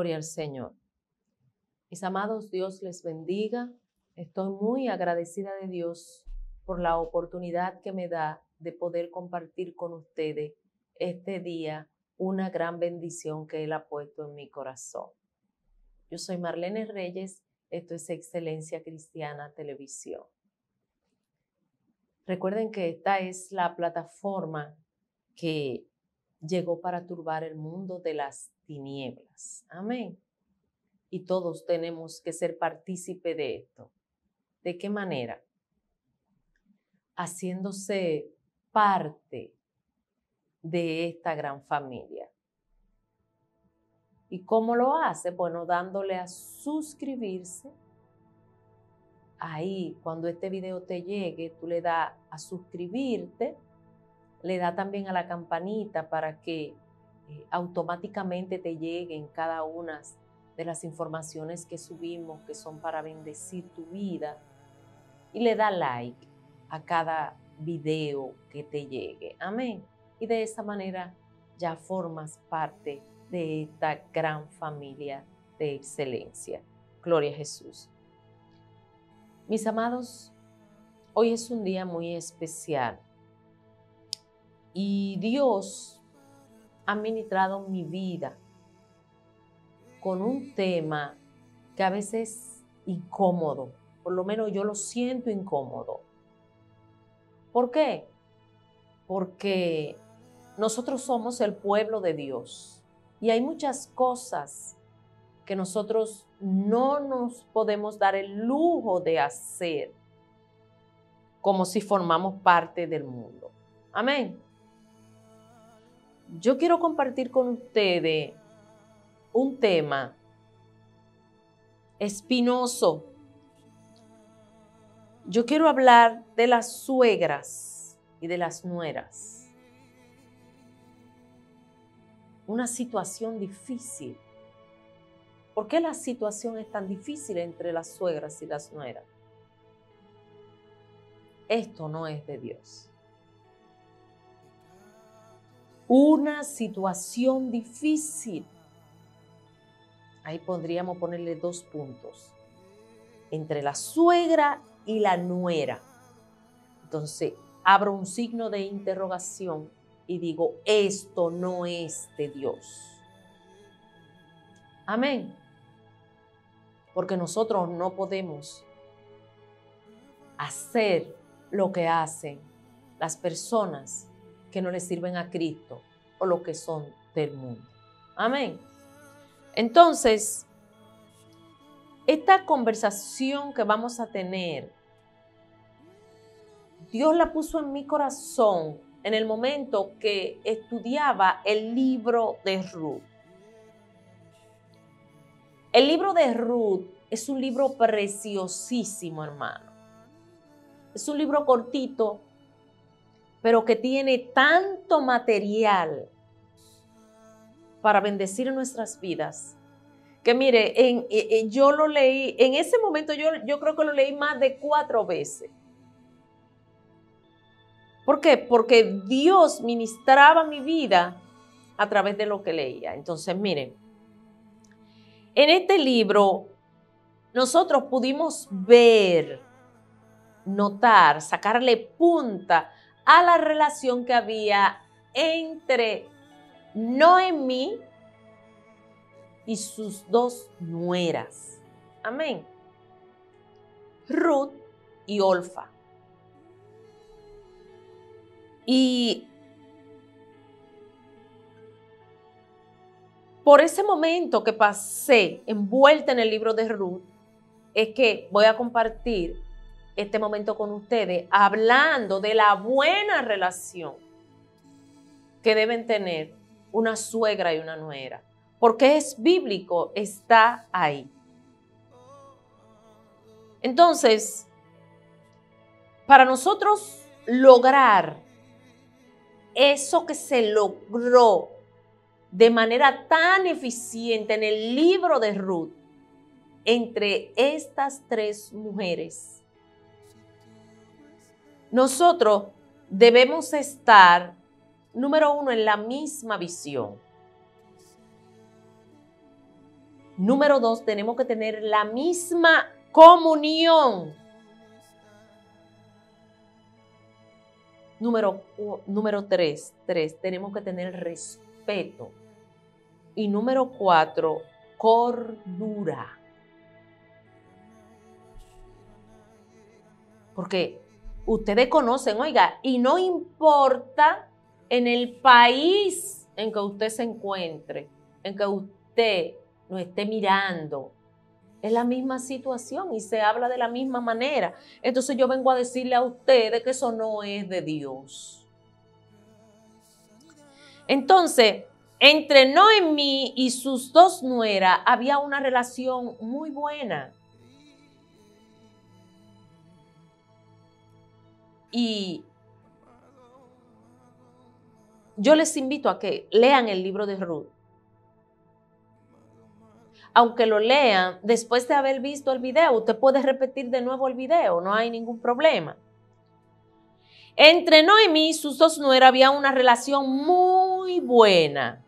Gloria al Señor. Mis amados, Dios les bendiga. Estoy muy agradecida de Dios por la oportunidad que me da de poder compartir con ustedes este día una gran bendición que Él ha puesto en mi corazón. Yo soy Marlene Reyes, esto es Excelencia Cristiana Televisión. Recuerden que esta es la plataforma que llegó para turbar el mundo de las tinieblas. Amén. Y todos tenemos que ser partícipe de esto. ¿De qué manera? Haciéndose parte de esta gran familia. ¿Y cómo lo hace? Bueno, dándole a suscribirse. Ahí, cuando este video te llegue, tú le das a suscribirte, le da también a la campanita para que eh, automáticamente te lleguen cada una de las informaciones que subimos que son para bendecir tu vida y le da like a cada video que te llegue. Amén. Y de esa manera ya formas parte de esta gran familia de excelencia. Gloria a Jesús. Mis amados, hoy es un día muy especial y Dios ha ministrado mi vida con un tema que a veces es incómodo, por lo menos yo lo siento incómodo. ¿Por qué? Porque nosotros somos el pueblo de Dios y hay muchas cosas que nosotros no nos podemos dar el lujo de hacer como si formamos parte del mundo. Amén yo quiero compartir con ustedes un tema espinoso. Yo quiero hablar de las suegras y de las nueras. Una situación difícil. ¿Por qué la situación es tan difícil entre las suegras y las nueras? Esto no es de Dios una situación difícil. Ahí podríamos ponerle dos puntos. Entre la suegra y la nuera. Entonces, abro un signo de interrogación y digo, esto no es de Dios. Amén. Porque nosotros no podemos hacer lo que hacen las personas que no le sirven a Cristo o lo que son del mundo. Amén. Entonces, esta conversación que vamos a tener, Dios la puso en mi corazón en el momento que estudiaba el libro de Ruth. El libro de Ruth es un libro preciosísimo, hermano. Es un libro cortito, pero que tiene tanto material para bendecir nuestras vidas. Que mire, en, yo lo leí, en ese momento yo, yo creo que lo leí más de cuatro veces. ¿Por qué? Porque Dios ministraba mi vida a través de lo que leía. Entonces, miren, en este libro nosotros pudimos ver, notar, sacarle punta a la relación que había entre Noemí y sus dos nueras. Amén. Ruth y Olfa. Y por ese momento que pasé envuelta en el libro de Ruth, es que voy a compartir este momento con ustedes hablando de la buena relación que deben tener una suegra y una nuera. Porque es bíblico, está ahí. Entonces, para nosotros lograr eso que se logró de manera tan eficiente en el libro de Ruth entre estas tres mujeres, nosotros debemos estar, número uno, en la misma visión. Número dos, tenemos que tener la misma comunión. Número, número tres, tres, tenemos que tener respeto. Y número cuatro, cordura. Porque ustedes conocen, oiga, y no importa en el país en que usted se encuentre, en que usted nos esté mirando. Es la misma situación y se habla de la misma manera. Entonces yo vengo a decirle a ustedes que eso no es de Dios. Entonces, entre Noemí y sus dos nueras había una relación muy buena. Y yo les invito a que lean el libro de Ruth aunque lo lean, después de haber visto el video, usted puede repetir de nuevo el video, no hay ningún problema. Entre Noemí y sus dos nueras había una relación muy buena.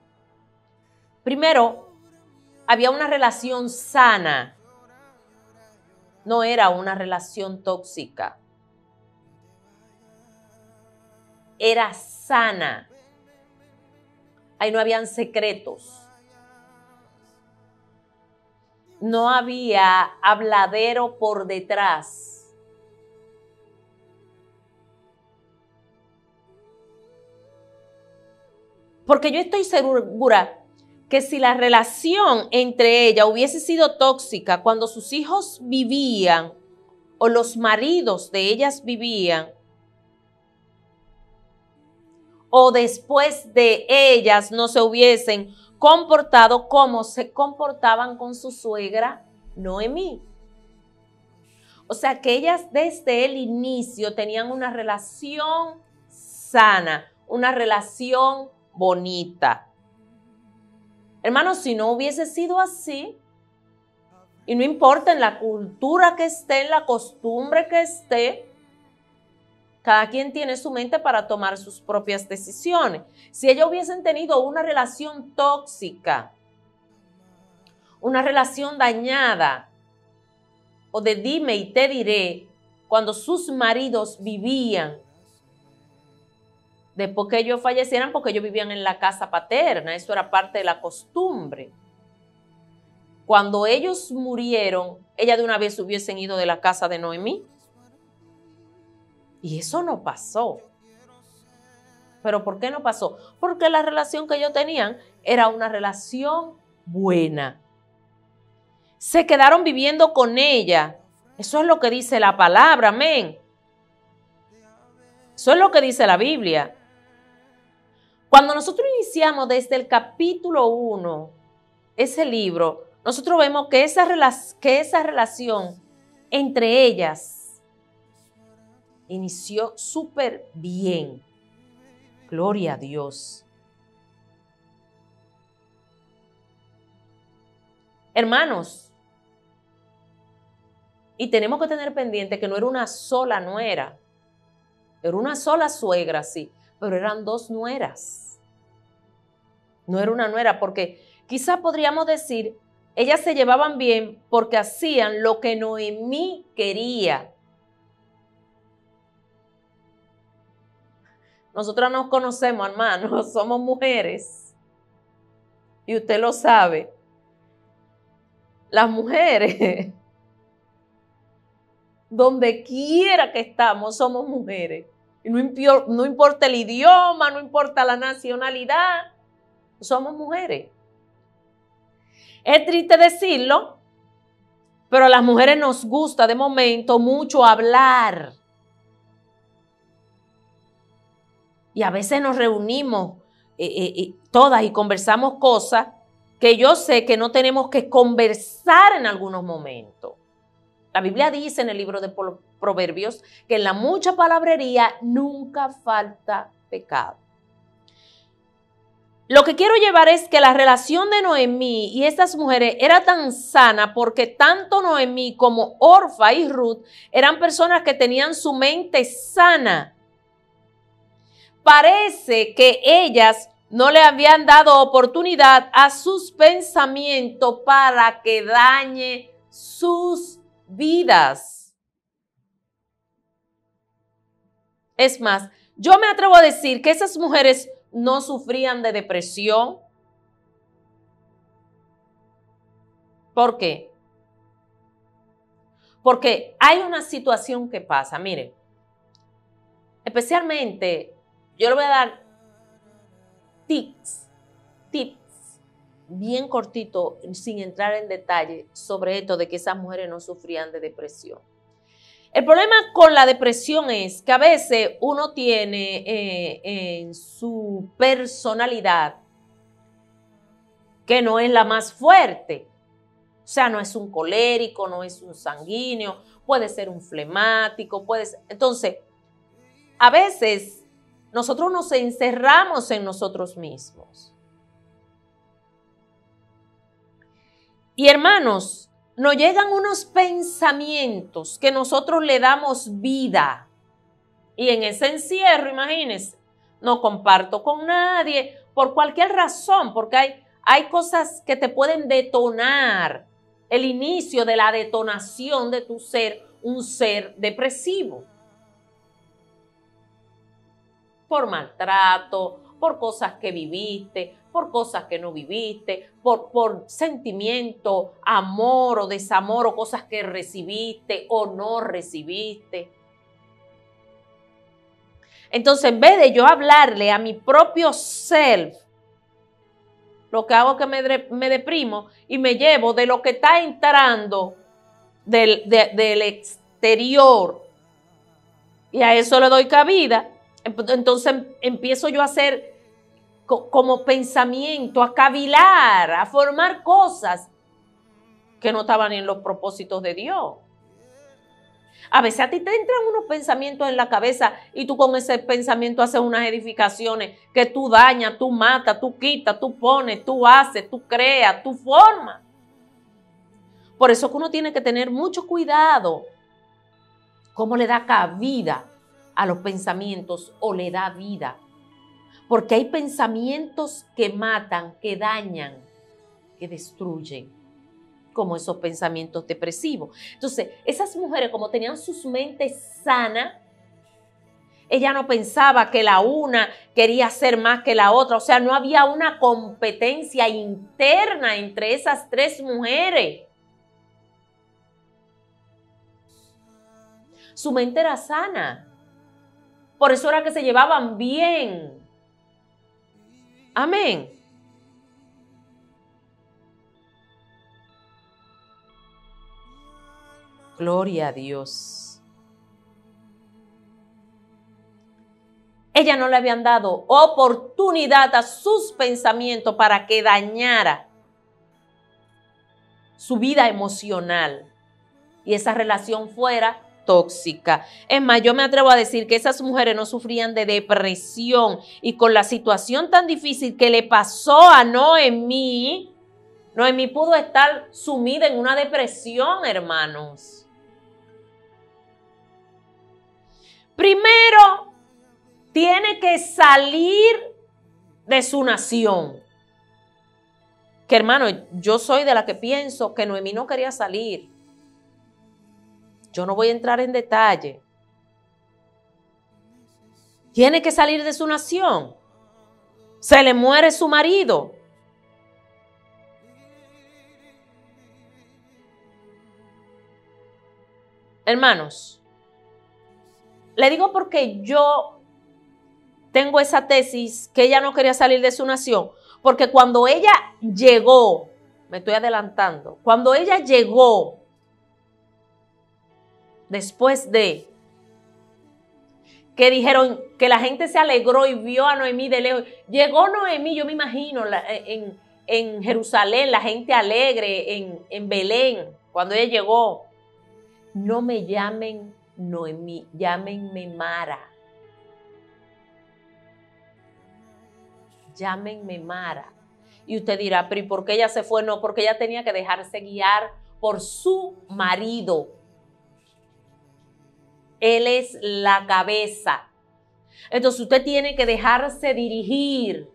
Primero, había una relación sana. No era una relación tóxica. Era sana. Ahí no habían secretos no había habladero por detrás. Porque yo estoy segura que si la relación entre ella hubiese sido tóxica cuando sus hijos vivían o los maridos de ellas vivían, o después de ellas no se hubiesen comportado como se comportaban con su suegra Noemí. O sea que ellas desde el inicio tenían una relación sana, una relación bonita. Hermanos, si no hubiese sido así, y no importa en la cultura que esté, en la costumbre que esté, cada quien tiene su mente para tomar sus propias decisiones. Si ellos hubiesen tenido una relación tóxica, una relación dañada, o de dime y te diré, cuando sus maridos vivían, después que ellos fallecieran, porque ellos vivían en la casa paterna, eso era parte de la costumbre. Cuando ellos murieron, ella de una vez hubiesen ido de la casa de Noemí. Y eso no pasó. ¿Pero por qué no pasó? Porque la relación que ellos tenían era una relación buena. Se quedaron viviendo con ella. Eso es lo que dice la palabra, amén. Eso es lo que dice la Biblia. Cuando nosotros iniciamos desde el capítulo 1 ese libro, nosotros vemos que esa, que esa relación entre ellas inició súper bien. Gloria a Dios. Hermanos, y tenemos que tener pendiente que no era una sola nuera, era una sola suegra, sí, pero eran dos nueras. No era una nuera, porque quizá podríamos decir, ellas se llevaban bien porque hacían lo que Noemí quería. Nosotras nos conocemos, hermanos, somos mujeres. Y usted lo sabe. Las mujeres, donde quiera que estamos, somos mujeres. Y no, no importa el idioma, no importa la nacionalidad, somos mujeres. Es triste decirlo, pero a las mujeres nos gusta de momento mucho hablar. Y a veces nos reunimos eh, eh, eh, todas y conversamos cosas que yo sé que no tenemos que conversar en algunos momentos. La Biblia dice en el libro de Proverbios que en la mucha palabrería nunca falta pecado. Lo que quiero llevar es que la relación de Noemí y estas mujeres era tan sana porque tanto Noemí como Orfa y Ruth eran personas que tenían su mente sana parece que ellas no le habían dado oportunidad a sus pensamientos para que dañe sus vidas. Es más, yo me atrevo a decir que esas mujeres no sufrían de depresión. ¿Por qué? Porque hay una situación que pasa, miren, especialmente, yo le voy a dar tips, tips bien cortito, sin entrar en detalle sobre esto de que esas mujeres no sufrían de depresión. El problema con la depresión es que a veces uno tiene eh, en su personalidad que no es la más fuerte. O sea, no es un colérico, no es un sanguíneo, puede ser un flemático, puede ser... Entonces, a veces nosotros nos encerramos en nosotros mismos. Y hermanos, nos llegan unos pensamientos que nosotros le damos vida. Y en ese encierro, imagínense, no comparto con nadie por cualquier razón, porque hay, hay cosas que te pueden detonar el inicio de la detonación de tu ser, un ser depresivo. Por maltrato, por cosas que viviste, por cosas que no viviste, por, por sentimiento, amor o desamor o cosas que recibiste o no recibiste. Entonces, en vez de yo hablarle a mi propio self, lo que hago es que me, deprimo y me llevo de lo que está entrando del, del exterior y a eso le doy cabida. Entonces empiezo yo a hacer como pensamiento, a cavilar, a formar cosas que no estaban en los propósitos de Dios. A veces a ti te entran unos pensamientos en la cabeza y tú con ese pensamiento haces unas edificaciones que tú dañas, tú matas, tú quitas, tú pones, tú haces, tú creas, tú formas. Por eso que uno tiene que tener mucho cuidado cómo le da cabida a los pensamientos o le da vida porque hay pensamientos que matan, que dañan, que destruyen, como esos pensamientos depresivos. Entonces, esas mujeres, como tenían sus mentes sanas, ella no pensaba que la una quería ser más que la otra, o sea, no había una competencia interna entre esas tres mujeres. Su mente era sana. Por eso era que se llevaban bien. Amén. Gloria a Dios. Ella no le habían dado oportunidad a sus pensamientos para que dañara su vida emocional y esa relación fuera tóxica. Es más, yo me atrevo a decir que esas mujeres no sufrían de depresión y con la situación tan difícil que le pasó a Noemí, Noemí pudo estar sumida en una depresión, hermanos. Primero, tiene que salir de su nación. Que hermano, yo soy de la que pienso que Noemí no quería salir. Yo no voy a entrar en detalle. Tiene que salir de su nación. Se le muere su marido. Hermanos, le digo porque yo tengo esa tesis que ella no quería salir de su nación, porque cuando ella llegó, me estoy adelantando, cuando ella llegó después de que dijeron que la gente se alegró y vio a Noemí de lejos. Llegó Noemí, yo me imagino, en, Jerusalén, la gente alegre, en, en Belén, cuando ella llegó. No me llamen Noemí, llámenme Mara. Llámenme Mara. Y usted dirá, pero ¿y por qué ella se fue? No, porque ella tenía que dejarse guiar por su marido, él es la cabeza. Entonces usted tiene que dejarse dirigir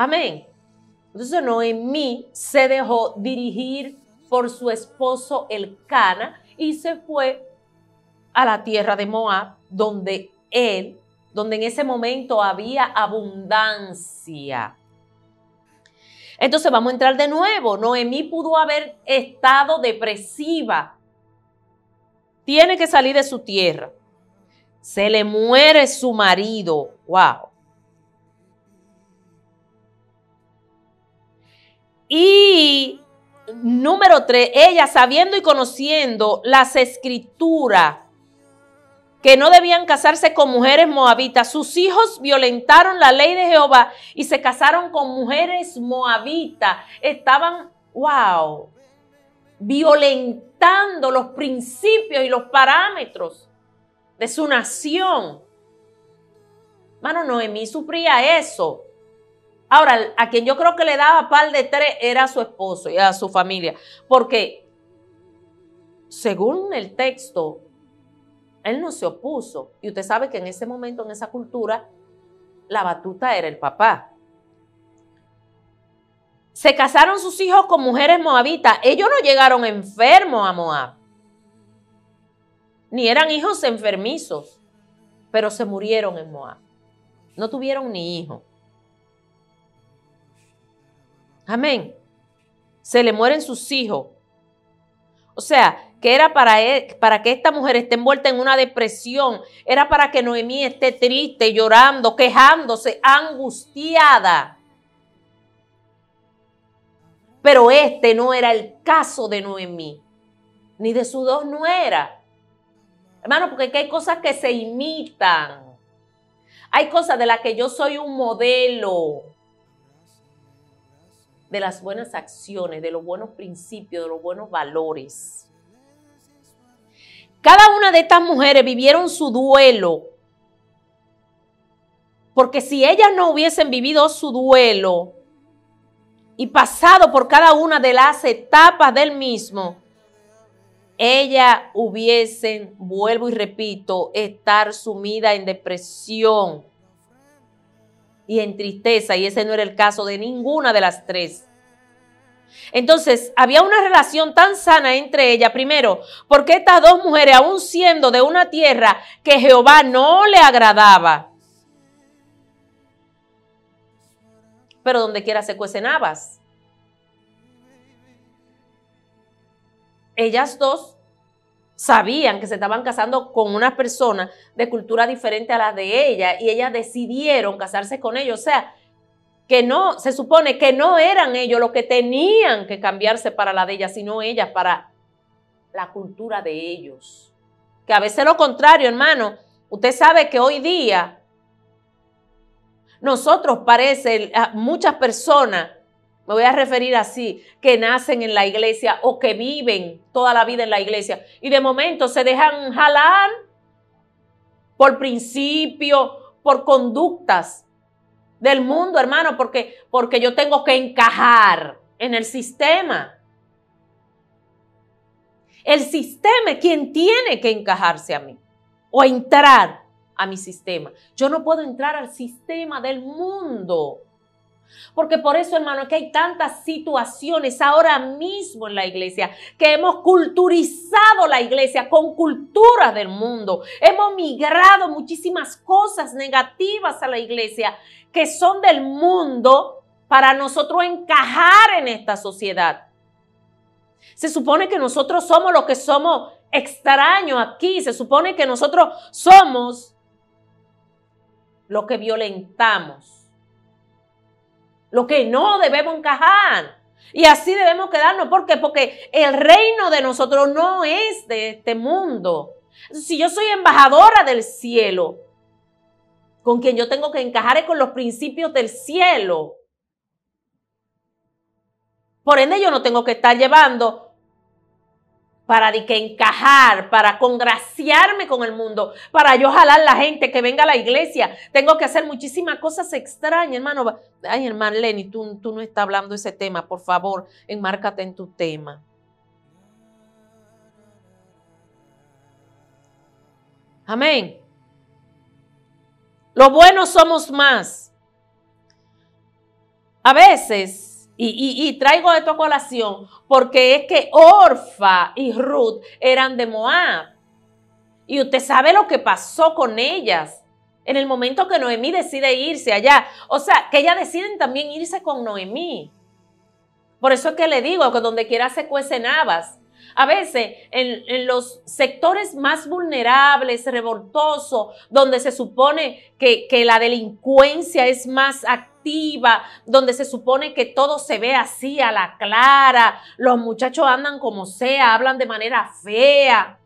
Amén. Entonces Noemí se dejó dirigir por su esposo el Cana y se fue a la tierra de Moab, donde él, donde en ese momento había abundancia. Entonces vamos a entrar de nuevo. Noemí pudo haber estado depresiva. Tiene que salir de su tierra. Se le muere su marido. Wow. Y número tres, ella sabiendo y conociendo las escrituras que no debían casarse con mujeres moabitas. Sus hijos violentaron la ley de Jehová y se casaron con mujeres moabitas. Estaban, wow, los principios y los parámetros de su nación. Mano, Noemí sufría eso. Ahora, a quien yo creo que le daba par de tres era a su esposo y a su familia. Porque, según el texto, él no se opuso. Y usted sabe que en ese momento, en esa cultura, la batuta era el papá. Se casaron sus hijos con mujeres moabitas. Ellos no llegaron enfermos a Moab. Ni eran hijos enfermizos. Pero se murieron en Moab. No tuvieron ni hijos. Amén. Se le mueren sus hijos. O sea, que era para, e, para que esta mujer esté envuelta en una depresión, era para que Noemí esté triste, llorando, quejándose, angustiada. Pero este no era el caso de Noemí, ni de sus dos nueras. Hermano, porque hay cosas que se imitan. Hay cosas de las que yo soy un modelo de las buenas acciones, de los buenos principios, de los buenos valores. Cada una de estas mujeres vivieron su duelo. Porque si ellas no hubiesen vivido su duelo y pasado por cada una de las etapas del mismo, ellas hubiesen, vuelvo y repito, estar sumida en depresión y en tristeza, y ese no era el caso de ninguna de las tres. Entonces, había una relación tan sana entre ellas, primero, porque estas dos mujeres, aún siendo de una tierra que Jehová no le agradaba, pero donde quiera se cuecen habas. Ellas dos sabían que se estaban casando con una persona de cultura diferente a la de ella y ellas decidieron casarse con ellos. O sea, que no, se supone que no eran ellos los que tenían que cambiarse para la de ella, sino ellas para la cultura de ellos. Que a veces lo contrario, hermano. Usted sabe que hoy día nosotros parece, muchas personas, me voy a referir así, que nacen en la iglesia o que viven toda la vida en la iglesia y de momento se dejan jalar por principio, por conductas del mundo, hermano, porque, porque yo tengo que encajar en el sistema. El sistema es quien tiene que encajarse a mí o entrar a mi sistema. Yo no puedo entrar al sistema del mundo. Porque por eso, hermano, que hay tantas situaciones ahora mismo en la iglesia, que hemos culturizado la iglesia con culturas del mundo. Hemos migrado muchísimas cosas negativas a la iglesia que son del mundo para nosotros encajar en esta sociedad. Se supone que nosotros somos los que somos extraños aquí. Se supone que nosotros somos lo que violentamos lo que no debemos encajar. Y así debemos quedarnos. ¿Por qué? Porque el reino de nosotros no es de este mundo. Si yo soy embajadora del cielo, con quien yo tengo que encajar es con los principios del cielo. Por ende, yo no tengo que estar llevando para que encajar, para congraciarme con el mundo, para yo jalar la gente que venga a la iglesia. Tengo que hacer muchísimas cosas extrañas, hermano. Ay, hermano Lenny, tú, tú no estás hablando de ese tema, por favor, enmárcate en tu tema. Amén. Lo bueno somos más. a veces, y, traigo esto a colación, porque es que Orfa y Ruth eran de Moab. Y usted sabe lo que pasó con ellas en el momento que Noemí decide irse allá. O sea, que ellas deciden también irse con Noemí. Por eso es que le digo que donde quiera se cuecen habas. A veces en, los sectores más vulnerables, revoltosos, donde se supone que, que la delincuencia es más activa, donde se supone que todo se ve así a la clara, los muchachos andan como sea, hablan de manera fea.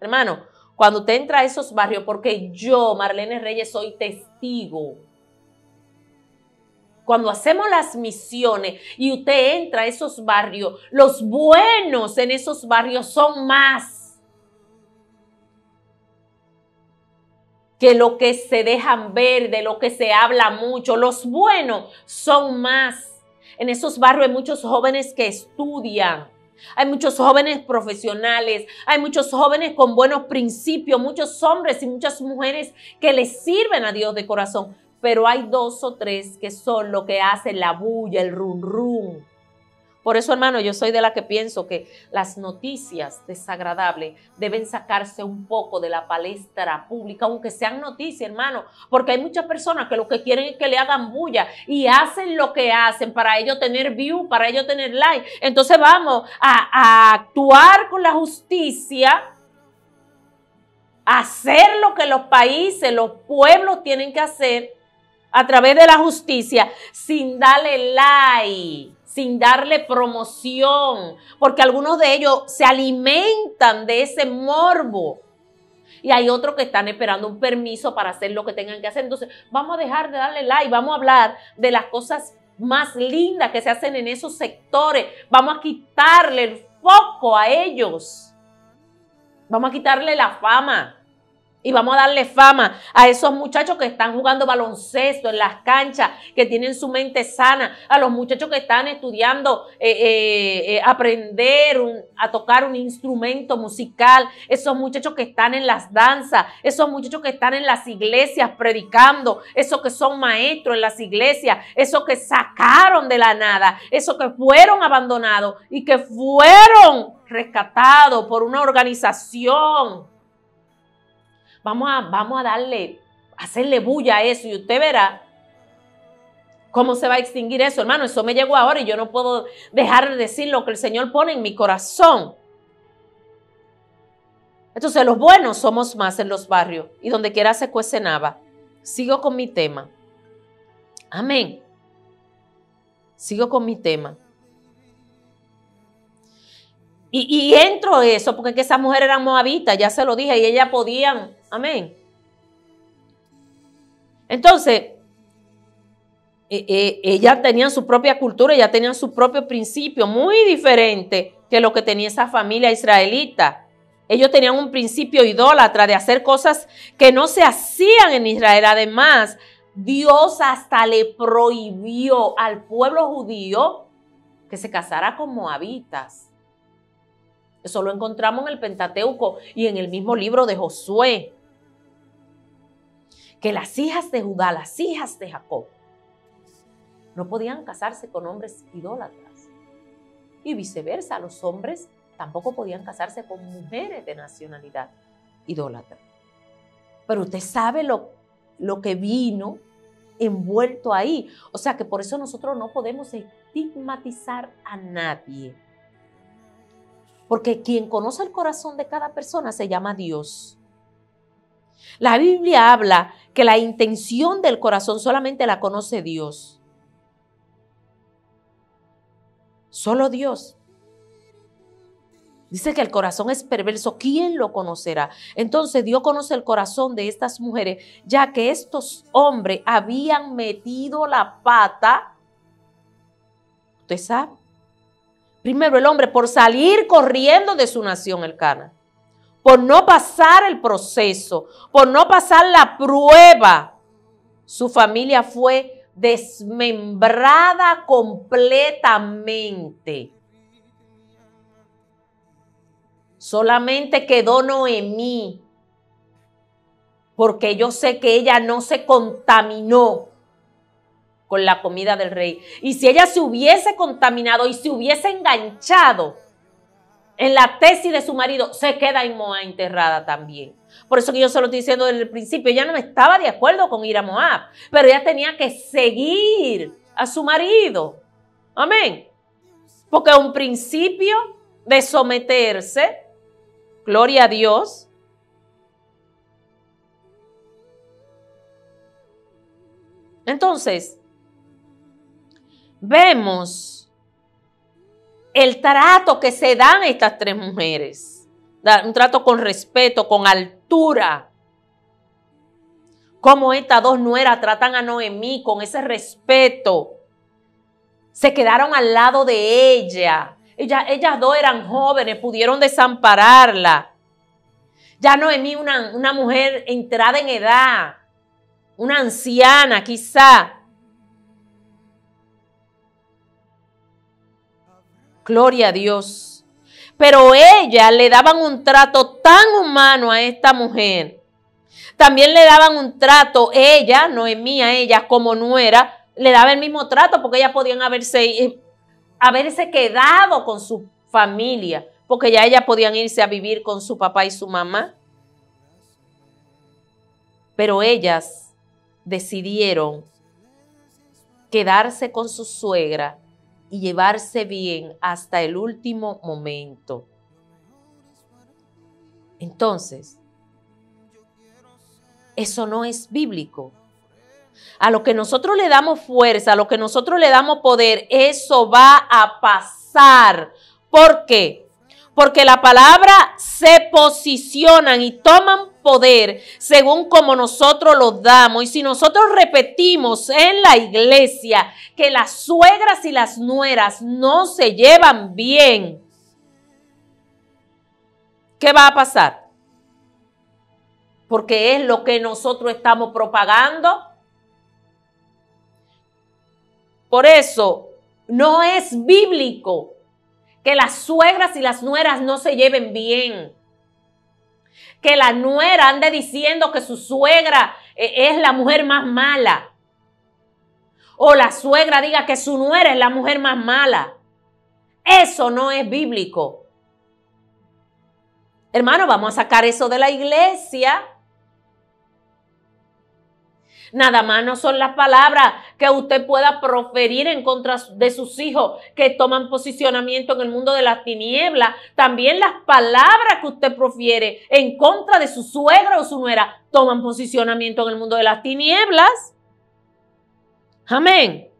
Hermano, cuando usted entra a esos barrios, porque yo, Marlene Reyes, soy testigo. Cuando hacemos las misiones y usted entra a esos barrios, los buenos en esos barrios son más que lo que se dejan ver, de lo que se habla mucho. Los buenos son más. En esos barrios hay muchos jóvenes que estudian. Hay muchos jóvenes profesionales, hay muchos jóvenes con buenos principios, muchos hombres y muchas mujeres que le sirven a Dios de corazón pero hay dos o tres que son lo que hacen la bulla, el rum rum. Por eso, hermano, yo soy de la que pienso que las noticias desagradables deben sacarse un poco de la palestra pública, aunque sean noticias, hermano, porque hay muchas personas que lo que quieren es que le hagan bulla y hacen lo que hacen para ellos tener view, para ellos tener like. Entonces vamos a, actuar con la justicia hacer lo que los países, los pueblos tienen que hacer a través de la justicia sin darle like, sin darle promoción, porque algunos de ellos se alimentan de ese morbo. Y hay otros que están esperando un permiso para hacer lo que tengan que hacer. Entonces, vamos a dejar de darle like, vamos a hablar de las cosas más lindas que se hacen en esos sectores. Vamos a quitarle el foco a ellos. Vamos a quitarle la fama. Y vamos a darle fama a esos muchachos que están jugando baloncesto en las canchas, que tienen su mente sana, a los muchachos que están estudiando eh, eh, eh, aprender a tocar un instrumento musical, esos muchachos que están en las danzas, esos muchachos que están en las iglesias predicando, esos que son maestros en las iglesias, esos que sacaron de la nada, esos que fueron abandonados y que fueron rescatados por una organización Vamos a, vamos a darle, hacerle bulla a eso y usted verá cómo se va a extinguir eso, hermano. Eso me llegó ahora y yo no puedo dejar de decir lo que el Señor pone en mi corazón. Entonces, los buenos somos más en los barrios y donde quiera se cuecenaba. Sigo con mi tema. Amén. Sigo con mi tema. Y, entro eso, porque que esas mujeres eran ya se lo dije, y ellas podían Amén. Entonces, e, e, ellas tenían su propia cultura, ellas tenían su propio principio, muy diferente que lo que tenía esa familia israelita. Ellos tenían un principio idólatra de hacer cosas que no se hacían en Israel. Además, Dios hasta le prohibió al pueblo judío que se casara con moabitas. Eso lo encontramos en el Pentateuco y en el mismo libro de Josué que las hijas de Judá, las hijas de Jacob, no podían casarse con hombres idólatras. Y viceversa, los hombres tampoco podían casarse con mujeres de nacionalidad idólatra. Pero usted sabe lo, lo que vino envuelto ahí. O sea que por eso nosotros no podemos estigmatizar a nadie. Porque quien conoce el corazón de cada persona se llama Dios. La Biblia habla que la intención del corazón solamente la conoce Dios. Solo Dios. Dice que el corazón es perverso. ¿Quién lo conocerá? Entonces Dios conoce el corazón de estas mujeres, ya que estos hombres habían metido la pata. ¿Usted sabe? Primero el hombre por salir corriendo de su nación, el Cana por no pasar el proceso, por no pasar la prueba, su familia fue desmembrada completamente. Solamente quedó Noemí, porque yo sé que ella no se contaminó con la comida del rey. Y si ella se hubiese contaminado y se hubiese enganchado en la tesis de su marido, se queda en Moab enterrada también. Por eso que yo se lo estoy diciendo desde el principio, ella no estaba de acuerdo con ir a Moab, pero ella tenía que seguir a su marido. Amén. Porque un principio de someterse, gloria a Dios, Entonces, vemos el trato que se dan estas tres mujeres. Un trato con respeto, con altura. Cómo estas dos nueras tratan a Noemí con ese respeto. Se quedaron al lado de ella. ellas dos eran jóvenes, pudieron desampararla. Ya Noemí, una mujer entrada en edad, una anciana quizá. Gloria a Dios. Pero ella le daban un trato tan humano a esta mujer. También le daban un trato, ella, Noemí, a ella como nuera, le daba el mismo trato porque ellas podían haberse, haberse quedado con su familia, porque ya ellas podían irse a vivir con su papá y su mamá. Pero ellas decidieron quedarse con su suegra y llevarse bien hasta el último momento. Entonces, eso no es bíblico. A lo que nosotros le damos fuerza, a lo que nosotros le damos poder, eso va a pasar. ¿Por qué? Porque la palabra se posicionan y toman poder según como nosotros lo damos. Y si nosotros repetimos en la iglesia que las suegras y las nueras no se llevan bien, ¿qué va a pasar? Porque es lo que nosotros estamos propagando. Por eso no es bíblico que las suegras y las nueras no se lleven bien. Que la nuera ande diciendo que su suegra eh, es la mujer más mala. O la suegra diga que su nuera es la mujer más mala. Eso no es bíblico. Hermano, vamos a sacar eso de la iglesia. Nada más no son las palabras que usted pueda proferir en contra de sus hijos que toman posicionamiento en el mundo de las tinieblas. También las palabras que usted profiere en contra de su suegra o su nuera toman posicionamiento en el mundo de las tinieblas. Amén.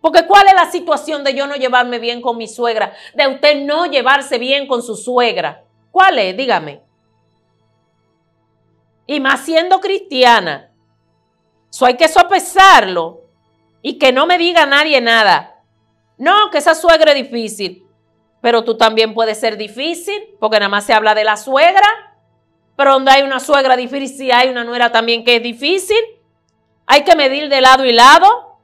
Porque ¿cuál es la situación de yo no llevarme bien con mi suegra? De usted no llevarse bien con su suegra. ¿Cuál es? Dígame y más siendo cristiana. Eso hay que sopesarlo y que no me diga nadie nada. No, que esa suegra es difícil. Pero tú también puedes ser difícil, porque nada más se habla de la suegra. Pero donde hay una suegra difícil, hay una nuera también que es difícil. Hay que medir de lado y lado.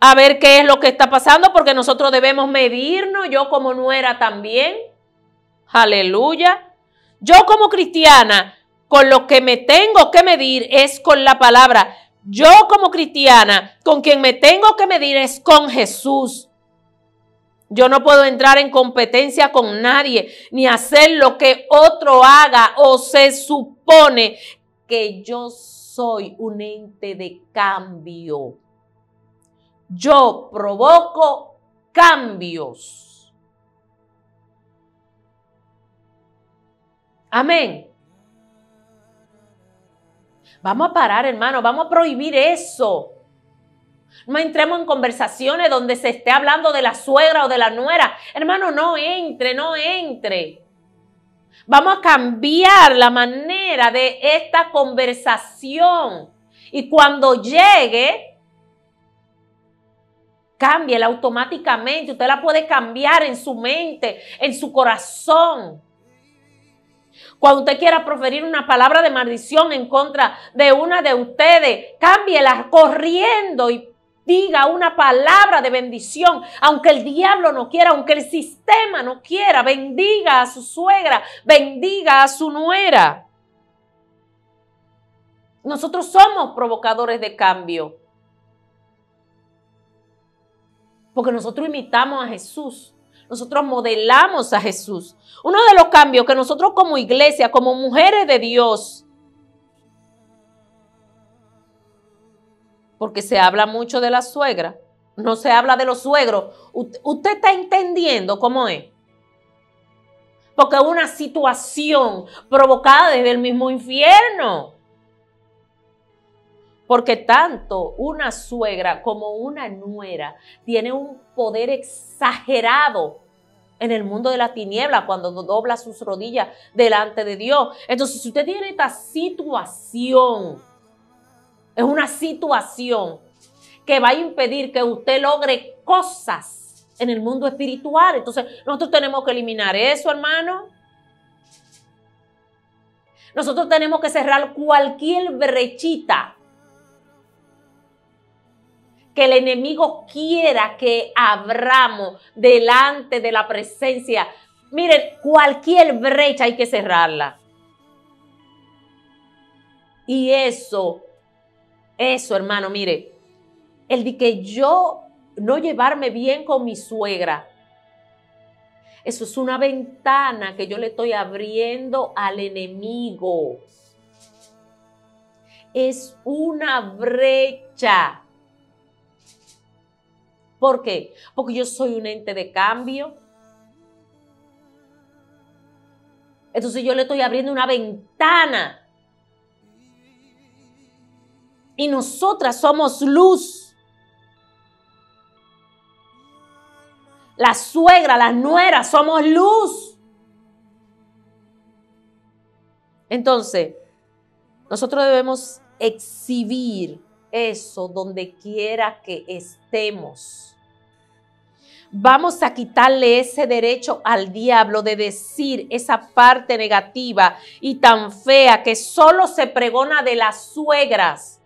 A ver qué es lo que está pasando, porque nosotros debemos medirnos, yo como nuera también. Aleluya. Yo como cristiana con lo que me tengo que medir es con la palabra. Yo como cristiana, con quien me tengo que medir es con Jesús. Yo no puedo entrar en competencia con nadie, ni hacer lo que otro haga o se supone que yo soy un ente de cambio. Yo provoco cambios. Amén. Vamos a parar, hermano, vamos a prohibir eso. No entremos en conversaciones donde se esté hablando de la suegra o de la nuera. Hermano, no entre, no entre. Vamos a cambiar la manera de esta conversación. Y cuando llegue, cámbiela automáticamente. Usted la puede cambiar en su mente, en su corazón. Cuando usted quiera proferir una palabra de maldición en contra de una de ustedes, cámbiela corriendo y diga una palabra de bendición, aunque el diablo no quiera, aunque el sistema no quiera, bendiga a su suegra, bendiga a su nuera. Nosotros somos provocadores de cambio. Porque nosotros imitamos a Jesús. Nosotros modelamos a Jesús. Uno de los cambios que nosotros como iglesia, como mujeres de Dios, porque se habla mucho de la suegra, no se habla de los suegros. Usted está entendiendo cómo es. Porque es una situación provocada desde el mismo infierno. Porque tanto una suegra como una nuera tiene un poder exagerado en el mundo de la tiniebla cuando dobla sus rodillas delante de Dios. Entonces, si usted tiene esta situación, es una situación que va a impedir que usted logre cosas en el mundo espiritual. Entonces, nosotros tenemos que eliminar eso, hermano. Nosotros tenemos que cerrar cualquier brechita que el enemigo quiera que abramos delante de la presencia. Miren, cualquier brecha hay que cerrarla. Y eso, eso hermano, mire, el de que yo no llevarme bien con mi suegra, eso es una ventana que yo le estoy abriendo al enemigo. Es una brecha ¿Por qué? Porque yo soy un ente de cambio. Entonces yo le estoy abriendo una ventana. Y nosotras somos luz. La suegra, la nuera, somos luz. Entonces, nosotros debemos exhibir eso donde quiera que estemos vamos a quitarle ese derecho al diablo de decir esa parte negativa y tan fea que solo se pregona de las suegras.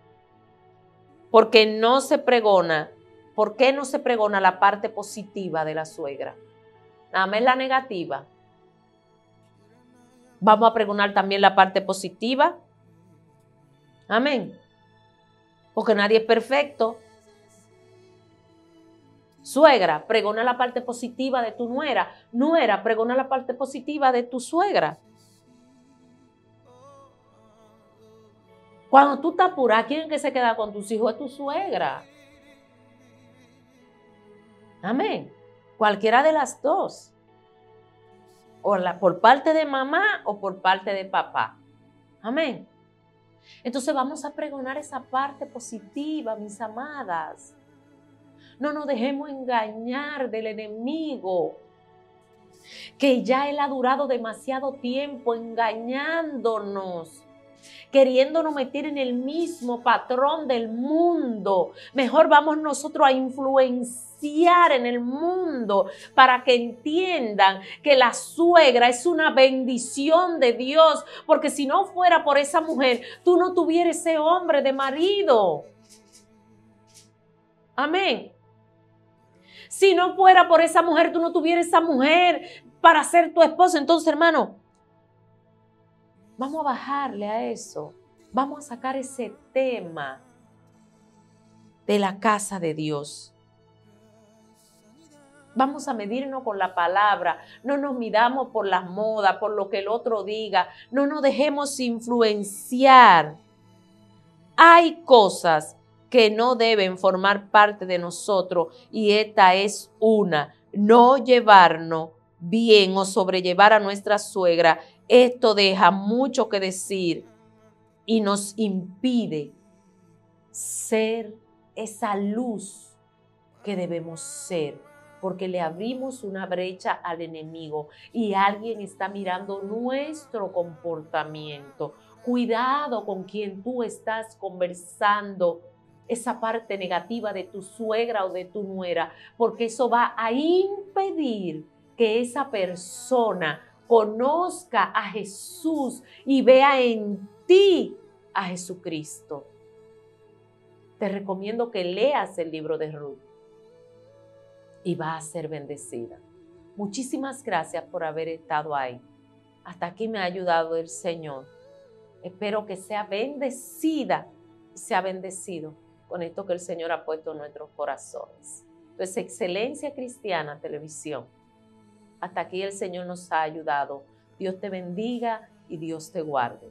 Porque no se pregona. ¿Por qué no se pregona la parte positiva de la suegra? Nada más la negativa. Vamos a pregonar también la parte positiva. Amén. Porque nadie es perfecto. Suegra, pregona la parte positiva de tu nuera. Nuera, pregona la parte positiva de tu suegra. Cuando tú estás pura, ¿quién que se queda con tus hijos? Es tu suegra. Amén. Cualquiera de las dos. O la, por parte de mamá o por parte de papá. Amén. Entonces vamos a pregonar esa parte positiva, mis amadas. No nos dejemos engañar del enemigo, que ya él ha durado demasiado tiempo engañándonos queriéndonos meter en el mismo patrón del mundo. Mejor vamos nosotros a influenciar en el mundo para que entiendan que la suegra es una bendición de Dios, porque si no fuera por esa mujer, tú no tuvieras ese hombre de marido. Amén. Si no fuera por esa mujer, tú no tuvieras esa mujer para ser tu esposa. Entonces, hermano, vamos a bajarle a eso. Vamos a sacar ese tema de la casa de Dios. Vamos a medirnos con la palabra. No nos midamos por las modas, por lo que el otro diga. No nos dejemos influenciar. Hay cosas que no deben formar parte de nosotros y esta es una, no llevarnos bien o sobrellevar a nuestra suegra. Esto deja mucho que decir y nos impide ser esa luz que debemos ser, porque le abrimos una brecha al enemigo y alguien está mirando nuestro comportamiento. Cuidado con quien tú estás conversando esa parte negativa de tu suegra o de tu nuera, porque eso va a impedir que esa persona conozca a Jesús y vea en ti a Jesucristo. Te recomiendo que leas el libro de Ruth y va a ser bendecida. Muchísimas gracias por haber estado ahí. Hasta aquí me ha ayudado el Señor Espero que sea bendecida, sea bendecido con esto que el Señor ha puesto en nuestros corazones. Entonces, Excelencia Cristiana Televisión. Hasta aquí el Señor nos ha ayudado. Dios te bendiga y Dios te guarde.